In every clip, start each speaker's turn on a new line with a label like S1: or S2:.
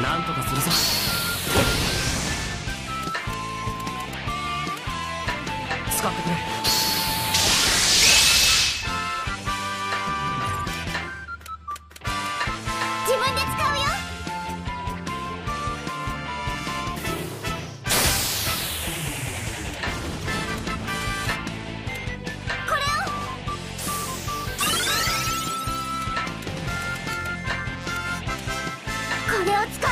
S1: なんとか
S2: するぞ。使ってくれ。これを。使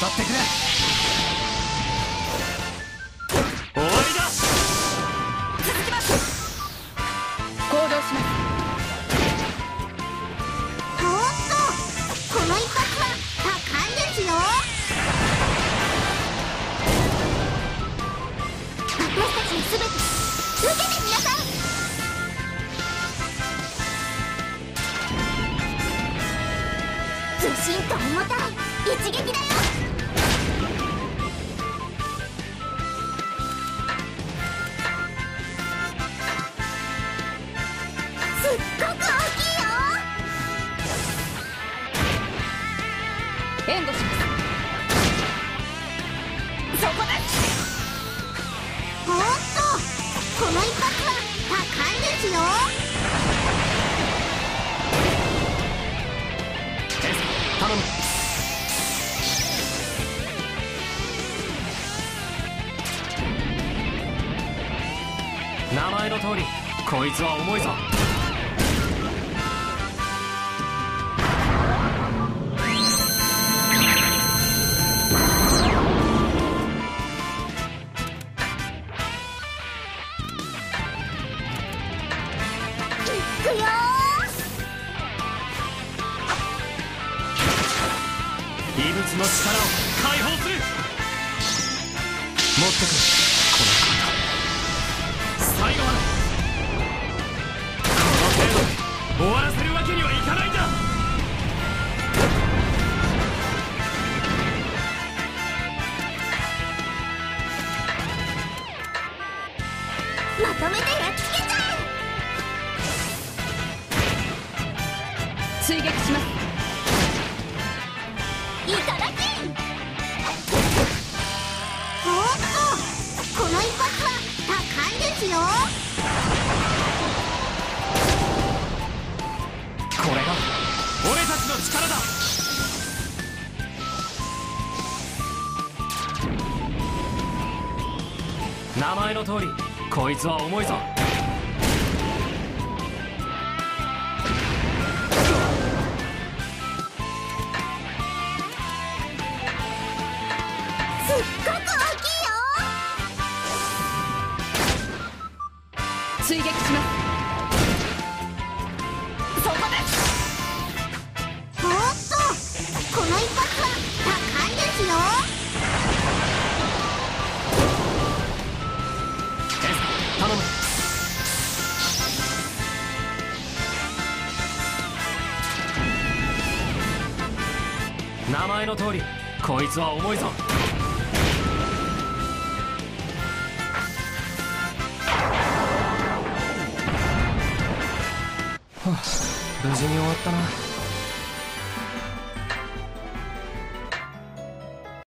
S1: 当たってくれ。
S2: ずしんと重たい一撃だよ
S1: 頼む。名前の通りこいつは重いぞ。異物の力を解放する。持ってくるこの体最後まで。この程度で終わらせるわけにはいかないんだ。
S2: まとめてただきおっとこの一発は高いですよ。
S1: これが俺たちの力だ。名前の通りこいつは重いぞ。
S3: 追撃します。そこです。
S2: おっとこの一発は高いですよ。
S1: 天才頼む。名前の通りこいつは重いぞ。無事に終わったな。